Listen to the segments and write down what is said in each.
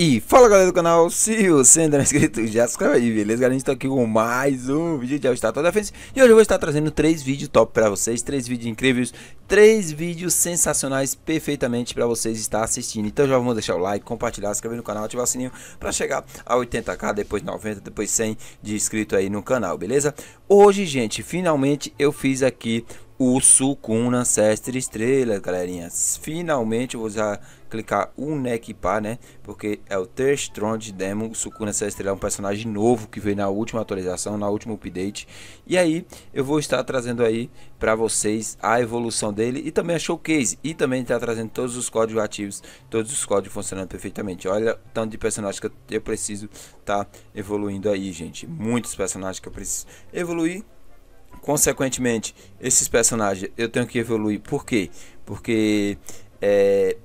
E fala galera do canal, se você ainda não é inscrito, já se inscreve aí, beleza? Galera, a gente tá aqui com mais um vídeo de All-Star Defense E hoje eu vou estar trazendo três vídeos top pra vocês, três vídeos incríveis Três vídeos sensacionais perfeitamente pra vocês estar assistindo Então já vamos deixar o like, compartilhar, se inscrever no canal, ativar o sininho Pra chegar a 80k, depois 90, depois 100 de inscrito aí no canal, beleza? Hoje, gente, finalmente eu fiz aqui o Sukuna Ancestor Estrela, galerinha. Finalmente eu vou já clicar o Neckpar, né? Porque é o Terstrond Demo. O Sukuna Ancestor Estrela é um personagem novo que veio na última atualização, na última update. E aí eu vou estar trazendo aí para vocês a evolução dele e também a showcase. E também está trazendo todos os códigos ativos, todos os códigos funcionando perfeitamente. Olha o tanto de personagens que eu preciso estar tá evoluindo aí, gente. Muitos personagens que eu preciso evoluir consequentemente, esses personagens eu tenho que evoluir. Por quê? Porque é,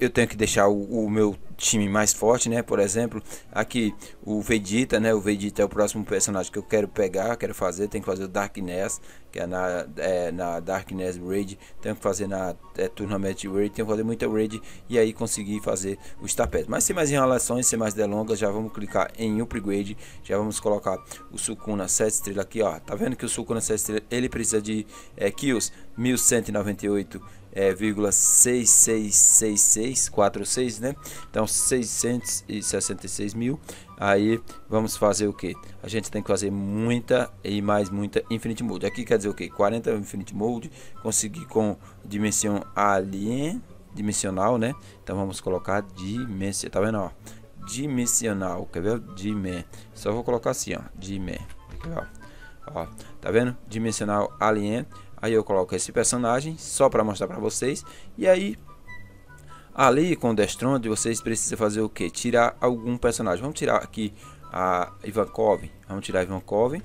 eu tenho que deixar o, o, meu time mais forte, né? Por exemplo, aqui o Vegeta, né? O Vegeta é o próximo personagem que eu quero pegar, quero fazer. Tem que fazer o Darkness, que é na, é, na Darkness Raid. Tenho que fazer na é, Tournament Raid. Tenho que fazer muita Raid e aí conseguir fazer os tapetes. Mas sem mais enrolações, sem mais delongas, já vamos clicar em Upgrade. Já vamos colocar o Sukuna 7 estrelas aqui, ó. Tá vendo que o Sukuna 7 estrelas ele precisa de é, kills 1198 é, 666646, né? Então 666 mil. Aí vamos fazer o que? A gente tem que fazer muita e mais muita Infinite Mode. Aqui quer dizer o que? 40 Infinite Mode. Conseguir com dimensão alien, dimensional, né? Então vamos colocar dimensão, tá vendo? Ó? Dimensional, quer ver? Dimen. Só vou colocar assim, ó. Dimen. Ó, tá vendo? Dimensional alien. Aí eu coloco esse personagem só para mostrar para vocês. E aí, ali com o Destrond, vocês precisam fazer o que? Tirar algum personagem. Vamos tirar aqui a Ivankov. Vamos tirar Ivankov.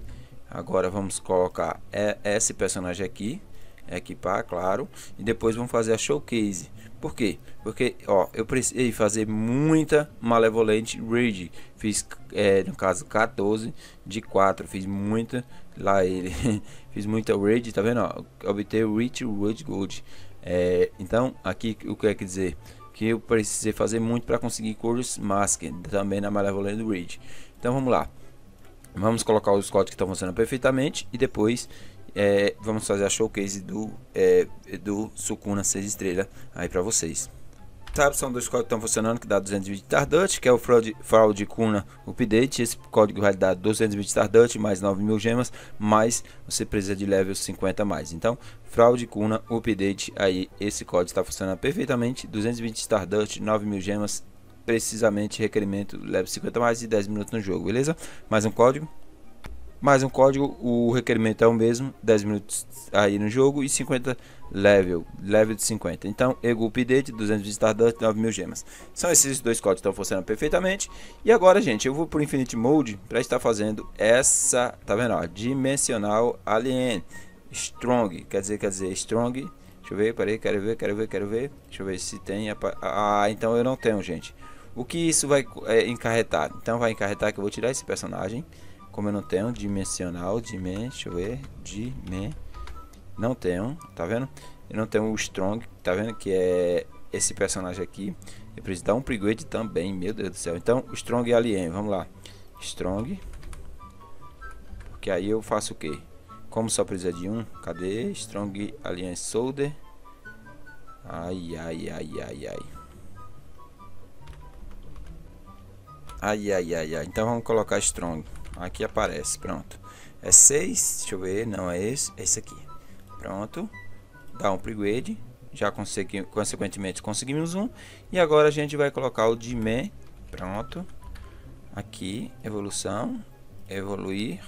Agora vamos colocar esse personagem aqui. Equipar, claro. E depois vamos fazer a showcase. Por quê? Porque ó, eu precisei fazer muita Malevolente Raid. Fiz, é, no caso, 14 de 4. Fiz muita lá ele. Fiz muita Raid, tá vendo? Ó, obter Rich Raid Gold. É, então, aqui o que quer dizer? Que eu precisei fazer muito para conseguir cores Mask também na Malevolent Raid. Então vamos lá. Vamos colocar os códigos que estão funcionando perfeitamente e depois é, vamos fazer a showcase do, é, do Sukuna 6 estrelas aí para vocês. Sabe, são dois códigos que estão funcionando que dá 220 Tardut, que é o Fraud, Fraud Kuna Update. Esse código vai dar 220 Tardut mais 9.000 gemas, mas você precisa de level 50 mais. Então, Fraud Kuna Update, aí esse código está funcionando perfeitamente. 220 Tardut, 9.000 gemas, precisamente requerimento level 50 mais e 10 minutos no jogo, beleza? Mais um código mais um código, o requerimento é o mesmo, 10 minutos aí no jogo e 50 level, level de 50. Então, Ego Update, 200 de Stardust, 9 mil gemas. São esses dois códigos que estão funcionando perfeitamente. E agora, gente, eu vou para o Infinite Mode para estar fazendo essa, tá vendo, ó, Dimensional Alien Strong, quer dizer, quer dizer, Strong. Deixa eu ver, peraí, quero ver, quero ver, quero ver. Deixa eu ver se tem. Ah, então eu não tenho, gente. O que isso vai é, encarretar? Então vai encarretar que eu vou tirar esse personagem como eu não tenho dimensional, dimen, deixa eu ver, dimen, não tenho, tá vendo? Eu não tenho o strong, tá vendo? Que é esse personagem aqui. Eu preciso dar um upgrade também, meu Deus do céu. Então, strong alien, vamos lá. Strong. Porque aí eu faço o que? Como só precisa de um, cadê? Strong alien solder. Ai, ai, ai, ai, ai. Ai, ai, ai, ai. Então vamos colocar strong. Aqui aparece, pronto. É 6, deixa eu ver, não é esse, é esse aqui. Pronto. Dá um upgrade. Já consegui, consequentemente conseguimos um. E agora a gente vai colocar o Dime. Pronto. Aqui, evolução. Evoluir.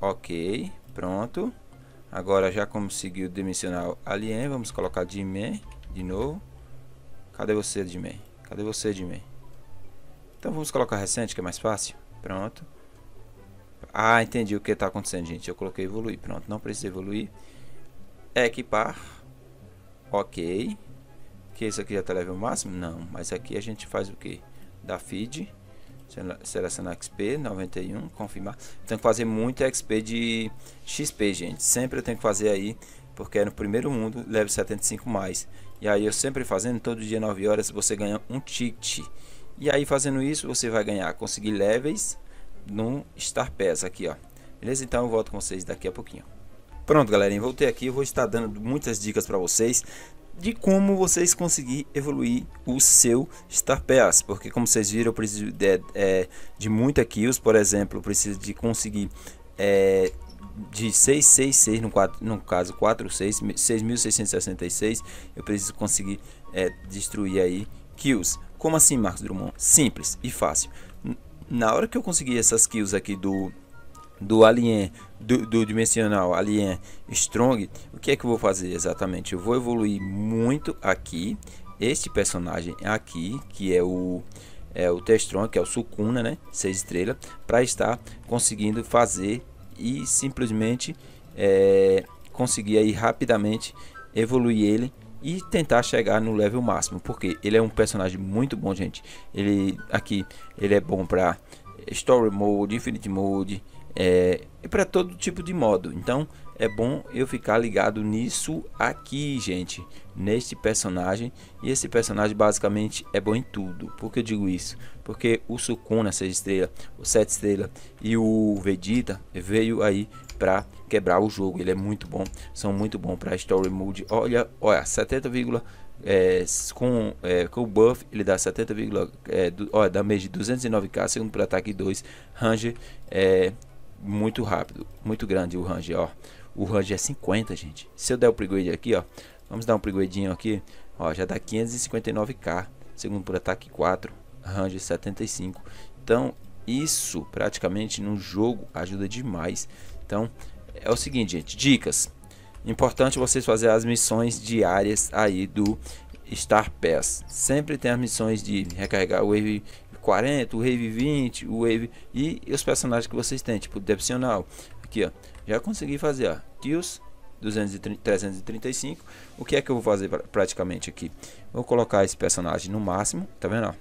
Ok, pronto. Agora já conseguiu dimensional alien. Vamos colocar Dime de novo. Cadê você, Dime? Cadê você, Dime? Então vamos colocar recente, que é mais fácil. Pronto. Ah, entendi o que está acontecendo, gente. Eu coloquei evoluir. Pronto, não precisa evoluir. Equipar. Ok. Que isso aqui já está level máximo? Não. Mas aqui a gente faz o que? Da feed. Selecionar XP 91. Confirmar. Tenho que fazer muito XP de XP, gente. Sempre eu tenho que fazer aí. Porque é no primeiro mundo, level 75 mais. E aí eu sempre fazendo, todo dia 9 horas, você ganha um ticket. E aí fazendo isso, você vai ganhar, conseguir levels no Star Pass aqui, ó. Beleza? Então eu volto com vocês daqui a pouquinho. Pronto, galerinha, voltei aqui, eu vou estar dando muitas dicas para vocês de como vocês conseguir evoluir o seu Star Pass, porque como vocês viram, eu preciso de, é, de muita kills, por exemplo, eu preciso de conseguir é, de 666 no, 4, no caso 46 6666 eu preciso conseguir é, destruir aí kills. Como assim Marcos Drummond? Simples e fácil na hora que eu conseguir essas kills aqui do do alien do, do, dimensional alien strong o que é que eu vou fazer exatamente? Eu vou evoluir muito aqui este personagem aqui que é o é o Testron que é o Sukuna né? 6 estrelas para estar conseguindo fazer e simplesmente é, conseguir aí rapidamente evoluir ele e tentar chegar no level máximo porque ele é um personagem muito bom gente. Ele aqui ele é bom para story mode infinite mode é, e para todo tipo de modo. Então é bom eu ficar ligado nisso aqui gente neste personagem. E esse personagem basicamente é bom em tudo. Por que eu digo isso? Porque o Sukuna 6 estrelas o 7 estrelas e o Vegeta veio aí para quebrar o jogo. Ele é muito bom são muito bom para story mode. Olha olha 70, é, com, é, com o buff ele dá 70, é, do, olha, mês de 209k segundo para ataque 2 range é muito rápido muito grande o range ó. O range é 50 gente. Se eu der o upgrade aqui ó vamos dar um upgradezinho aqui ó já dá 559k segundo por ataque 4 range 75 então isso praticamente no jogo ajuda demais então é o seguinte gente dicas importante vocês fazer as missões diárias aí do Star Pass sempre tem as missões de recarregar o Wave 40, o Wave 20, o Wave e os personagens que vocês têm, tipo Decepcional. Aqui, ó, já consegui fazer, ó, Kills 230, 335. O que é que eu vou fazer praticamente aqui? Vou colocar esse personagem no máximo, tá vendo? Ó?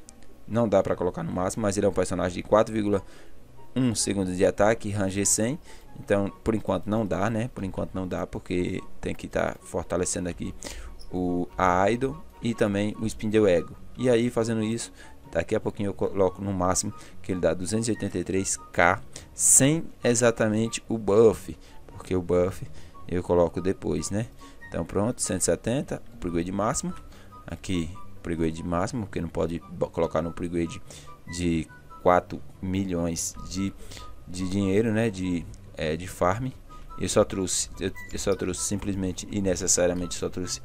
Não dá para colocar no máximo, mas ele é um personagem de 4,1 segundos de ataque, range 100. Então, por enquanto não dá, né? Por enquanto não dá, porque tem que estar tá fortalecendo aqui o a idol e também o spindle ego. E aí, fazendo isso, daqui a pouquinho eu coloco no máximo que ele dá 283k sem exatamente o buff, porque o buff eu coloco depois, né? Então pronto, 170, upgrade máximo. Aqui, upgrade máximo, porque não pode colocar no upgrade de 4 milhões de, de dinheiro, né? De, é, de farm. Eu só trouxe, eu, eu só trouxe simplesmente e necessariamente só trouxe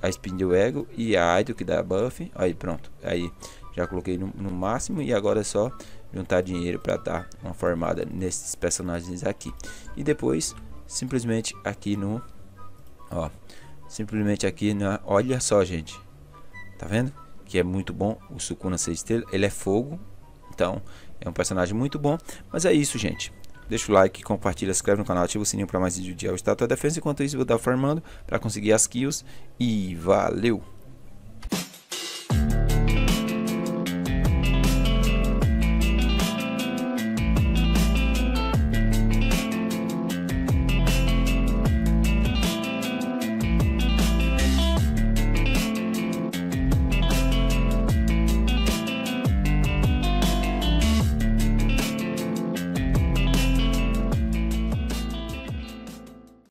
a spin do ego e a idol que dá buff. Aí pronto, aí já coloquei no, no máximo e agora é só juntar dinheiro para dar uma formada nesses personagens aqui. E depois simplesmente aqui no ó, simplesmente aqui na, olha só, gente. Tá vendo? Que é muito bom o Sukuna 6 estrelas, ele é fogo. Então, é um personagem muito bom, mas é isso, gente. Deixa o like, compartilha, inscreve no canal, ativa o sininho para mais vídeo de Estátua Defesa. Enquanto isso, vou estar formando para conseguir as kills. E valeu!